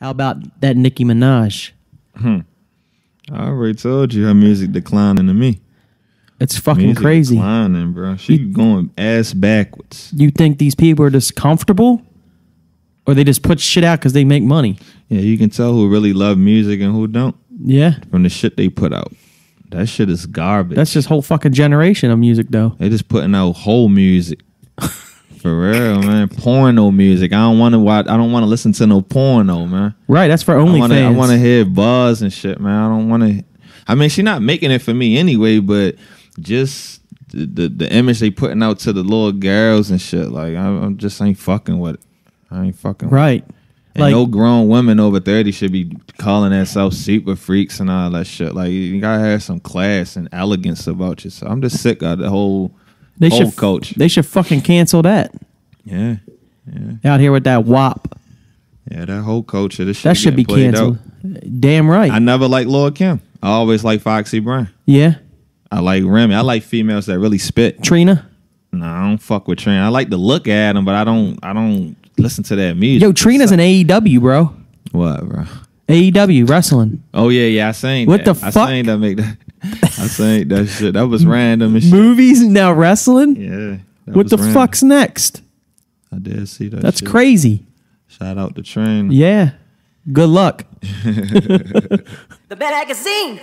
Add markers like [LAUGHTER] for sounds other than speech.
How about that Nicki Minaj? Hmm. I already told you her music declining to me. It's fucking Music crazy. declining, bro. She going ass backwards. You think these people are just comfortable? Or they just put shit out because they make money? Yeah, you can tell who really love music and who don't Yeah. from the shit they put out. That shit is garbage. That's just whole fucking generation of music though. They just putting out whole music. For real, man. Porno music. I don't want to watch. I don't want to listen to no porno, man. Right, that's for to. I want to hear buzz and shit, man. I don't want to. I mean, she's not making it for me anyway, but just the the, the image they putting out to the little girls and shit. Like I, I'm just ain't fucking with it. I ain't fucking. With it. Right. And Like no grown women over thirty should be calling themselves super freaks and all that shit. Like you gotta have some class and elegance about yourself. I'm just sick of the whole they whole should coach. They should fucking cancel that. Yeah, yeah. Out here with that WAP. yeah, that whole culture. This That should be canceled. out. Damn right. I never liked Lil' Kim. I always like Foxy Brown. yeah. I like Remy. I like females that really spit. Trina. No, I don't fuck with Trina. I like to look at them, but I don't. I don't listen to that music. Yo, Trina's an AEW, bro. what, bro? AEW wrestling. Oh yeah, yeah. I sang. What that. the I fuck? sang that. Make that. I sang that shit. That was random and shit. Movies now wrestling? Yeah. what the random. fuck's next? I did see that. That's shit. crazy. Shout out to Train. Yeah. Good luck. [LAUGHS] The bad magazine.